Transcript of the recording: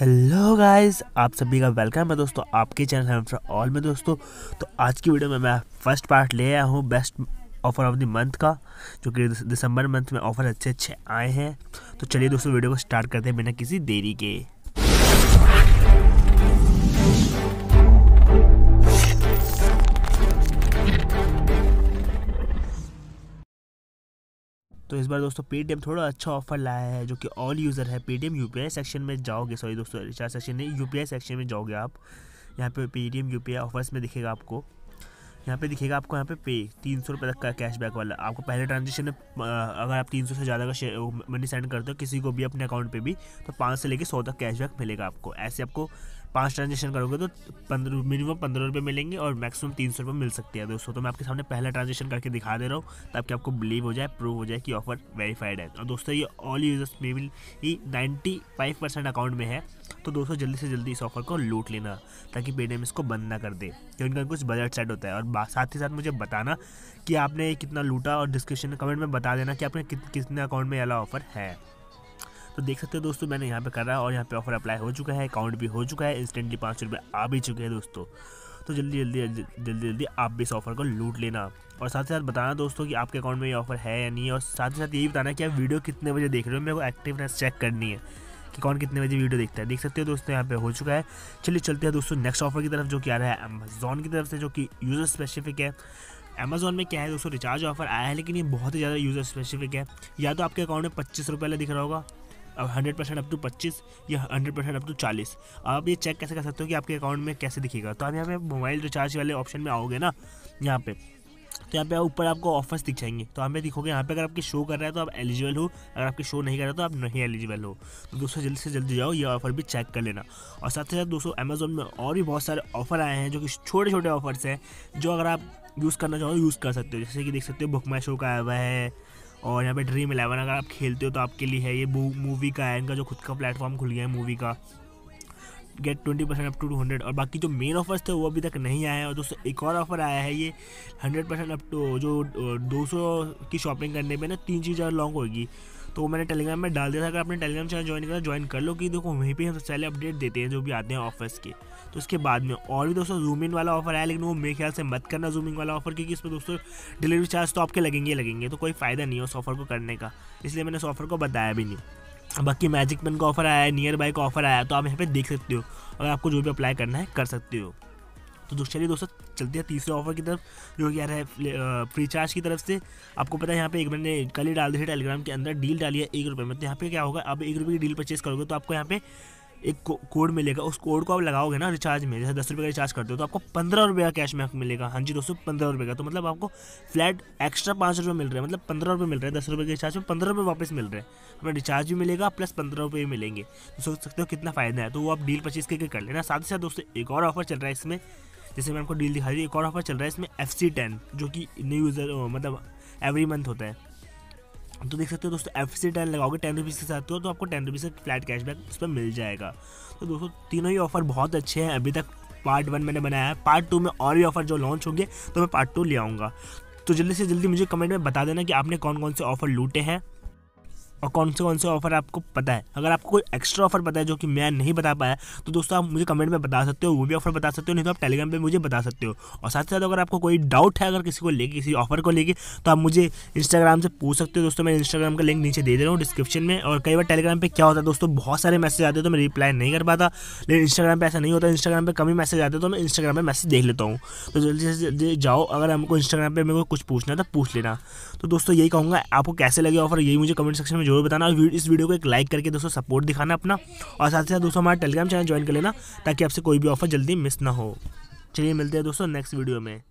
Hello guys, आप सभी का वेलकम है दोस्तों, आपके चैनल ऑल में दोस्तों। तो आज की वीडियो में मैं फ़र्स्ट पार्ट ले आया हूँ best offer of the month का, जो कि दिसंबर मंथ में ऑफ़र अच्छे अच्छे आए हैं। तो चलिए दोस्तों वीडियो को स्टार्ट करते हैं बिना किसी देरी के। तो इस बार दोस्तों पेटीएम थोड़ा अच्छा ऑफ़र लाया है, जो कि ऑल यूज़र है पेटीएम यूपीआई सेक्शन में जाओगे सॉरी दोस्तों रिचार्ज सेक्शन नहीं यूपीआई सेक्शन में जाओगे आप। यहाँ पे पेटीएम यूपीआई ऑफर्स में दिखेगा आपको। यहाँ पे दिखेगा आपको, यहाँ पे पे तीन सौ रुपये तक का कैशबैक वाला। आपको पहले ट्रांजेक्शन में अगर आप तीन सौ से ज़्यादा का मनी सेंड करते हो, किसी को भी अपने अकाउंट पे भी तो पाँच से लेकर सौ तक कैशबैक मिलेगा आपको। ऐसे आपको पाँच ट्रांजेक्शन करोगे तो पंद्रह मिनिमम पंद्रह रुपये मिलेंगे और मैक्सिमम तीन सौ रुपये मिल सकती है दोस्तों। तो मैं आपके सामने पहला ट्रांजेक्शन करके दिखा दे रहा हूँ, ताकि आपको बिलीव हो जाए प्रूव हो जाए कि ऑफ़र वेरीफाइड है। और दोस्तों, ये ऑल यूज़र्स में भी नाइन्टी फाइव परसेंट अकाउंट में है। तो दोस्तों, जल्दी से जल्दी इस ऑफ़र को लूट लेना, ताकि पेटीएम इसको बंद ना कर दे, क्योंकि इनका कुछ बजट सेट होता है। और साथ ही साथ मुझे बताना कि आपने कितना लूटा और डिस्क्रिप्शन कमेंट में बता देना कि आपने कितने अकाउंट में वाला ऑफ़र है। तो देख सकते हो दोस्तों, मैंने यहाँ पे करा और यहाँ पे ऑफ़र अप्लाई हो चुका है अकाउंट भी हो चुका है इंस्टेंटली पाँच रुपये आ भी चुके हैं दोस्तों। तो जल्दी जल्दी जल्दी जल्दी आप भी इस ऑफ़र को लूट लेना। और साथ ही साथ बताना दोस्तों कि आपके अकाउंट में ये ऑफ़र है या नहीं, और साथ ही साथ यही बताना कि आप वीडियो कितने बजे देख रहे हो, मेरे को एक्टिवनेस चेक करनी है कि कौन कितने बजे वीडियो देखता है। देख सकते हो दोस्तों, यहाँ पे हो चुका है। चलिए चलते हैं दोस्तों नेक्स्ट ऑफ़र की तरफ़ जो कि आ रहा है अमेजोन की तरफ़ से, जो कि यूज़र स्पेसिफिक है। अमेजोन में क्या है दोस्तों रिचार्ज ऑफ़र आया है, लेकिन ये बहुत ही ज़्यादा यूज़र स्पेसिफिक है। या तो आपके अकाउंट में पच्चीस रुपये दिख रहा होगा अब हंड्रेड परसेंट अप टू पच्चीस या हंड्रेड परसेंट अप टू चालीस। आप ये चेक कैसे कर सकते हो कि आपके अकाउंट में कैसे दिखेगा? तो आप यहाँ पे मोबाइल रिचार्ज वाले ऑप्शन में आओगे ना, यहाँ पे। तो यहाँ पे ऊपर आपको ऑफर्स दिख जाएँगे। तो हमें दिखोगे यहाँ पे अगर आपकी शो कर रहा है तो आप एलिजिबल हो, अगर आपकी शो नहीं कर रहा तो आप नहीं एलिजिबल हो। तो दोस्तों जल्दी से जल्दी जाओ, ये ऑफ़र भी चेक कर लेना। और साथ ही साथ दोस्तों अमेजोन में और भी बहुत सारे ऑफ़र आए हैं जो कि छोटे छोटे ऑफर्स हैं, जो अगर आप यूज़ करना चाहो यूज़ कर सकते हो। जैसे कि देख सकते हो बुक माई शो का आया हुआ है और यहाँ पे ड्रीम इलेवन अगर आप खेलते हो तो आपके लिए है ये मूवी का है, इनका जो खुद का प्लेटफॉर्म खुल गया है मूवी का। Get twenty percent up to two hundred और बाकी जो मेन ऑफर्स थे वो अभी तक नहीं आए हैं। और दोस्तों, एक और ऑफ़र आया है ये हंड्रेड परसेंट अप टू जो दो सौ की शॉपिंग करने पे ना तीन चीज़ लॉन्ग होगी। तो मैंने टेलीग्राम में डाल दिया था। अगर आपने टेलीग्राम चैनल ज्वाइन करा ज्वाइन कर लो कि देखो वहीं पर हम पहले अपडेट देते हैं जो भी आते हैं ऑफर्स के। तो उसके बाद में और भी दोस्तों जूम इन वाला ऑफ़र आया, लेकिन वो मेरे ख्याल से मत करना जूमिंग वाला ऑफ़र क्योंकि इसमें दोस्तों डिलीवरी चार्ज तो आपके लगेंगे लगेंगे तो कोई फ़ायदा नहीं है उस ऑफ़र को करने का। इसलिए मैंने उस ऑफ़र को बताया भी नहीं। बाकी मैजिक पेन का ऑफ़र आया है नियर बाई का ऑफ़र आया तो आप यहाँ पे देख सकते हो, और आपको जो भी अप्लाई करना है कर सकते हो। तो चलिए दोस्तों, चलते हैं तीसरे ऑफ़र की तरफ़, जो कि यार है फ्री चार्ज की तरफ़ से। आपको पता है यहाँ पे एक मैंने कल ही डाल दी थी टेलीग्राम के अंदर डील डाली है एक रुपये में। तो यहाँ पे क्या होगा अब एक रुपये की डील परचेज करोगे तो आपको यहाँ पे एक कोड मिलेगा, उस कोड को आप लगाओगे ना रिचार्ज में, जैसे दस रुपये का रिचार्ज करते हो तो आपको पंद्रह रुपये का कैश में मिलेगा। हाँ जी दोस्तों, पंद्रह रुपये का। तो मतलब आपको फ्लैट एक्स्ट्रा पाँच रुपये मिल रहे हैं मतलब पंद्रह रुपये मिल रहे हैं दस रुपये के रिचार्ज में, पंद्रह रुपये वापस मिल रहे हैं। अपना रिचार्ज भी मिलेगा प्लस पंद्रह रुपये भी मिलेंगे। तो सोच सकते हो कितना फ़ायदा है तो वो आप डील परचेज करके कर लेना। साथ ही साथ दोस्तों, एक और ऑफ़र चल रहा है इसमें, जैसे मैं आपको डील दिखा दी, एक और ऑफ़र चल रहा है इसमें एफ़ सी टेन जो कि न्यू यूज़र मतलब एवरी मंथ होता है। तो देख सकते हो दोस्तों एफ़ सी टेन लगाओगे टेन रुपीज़ के साथ हो तो आपको टेन रुपीज़ का फ्लैट कैशबैक उस पर मिल जाएगा। तो दोस्तों, तीनों ही ऑफ़र बहुत अच्छे हैं। अभी तक पार्ट वन मैंने बनाया है। पार्ट टू में और भी ऑफ़र जो लॉन्च होंगे तो मैं पार्ट टू ले आऊँगा। तो जल्दी से जल्दी मुझे कमेंट में बता देना कि आपने कौन कौन से ऑफ़र लूटे हैं। और कौन से कौन से ऑफ़र आपको पता है। अगर आपको कोई एक्स्ट्रा ऑफ़र पता है जो कि मैं नहीं बता पाया तो दोस्तों आप मुझे कमेंट में बता सकते हो, वो भी ऑफ़र बता सकते हो, नहीं तो आप टेलीग्राम पे मुझे बता सकते हो। और साथ साथ अगर आपको कोई डाउट है, अगर किसी को लेके, किसी ऑफ़र को लेके तो आप मुझे इंस्टाग्राम से पूछ सकते हो दोस्तों। मैं इंस्टाग्राम का लिंक नीचे दे दे रहा हूँ डिस्क्रिप्शन में। और कई बार टेलीग्राम पर क्या होता है दोस्तों, बहुत सारे मैसेज आते हैं तो मैं रिप्लाई नहीं कर पाता। लेकिन इंस्टाग्राम पर ऐसा नहीं होता इंस्टाग्राम पर कमी मैसेज आते तो मैं इंस्टाग्राम पर मैसेज देख लेता हूँ। तो जल्दी से जल्दी जाओ, अगर हमको इंस्टाग्राम पर मेरे को कुछ पूछना है तो पूछ लेना। तो दोस्तों यही कहूँगा, आपको कैसे लगे ऑफ़र यही मुझे कमेंट सेक्शन में ज़रूर बताना और इस वीडियो को एक लाइक करके दोस्तों सपोर्ट दिखाना अपना और साथ ही साथ दोस्तों हमारे टेलीग्राम चैनल ज्वाइन कर लेना ताकि आपसे कोई भी ऑफ़र जल्दी मिस ना हो। चलिए मिलते हैं दोस्तों नेक्स्ट वीडियो में।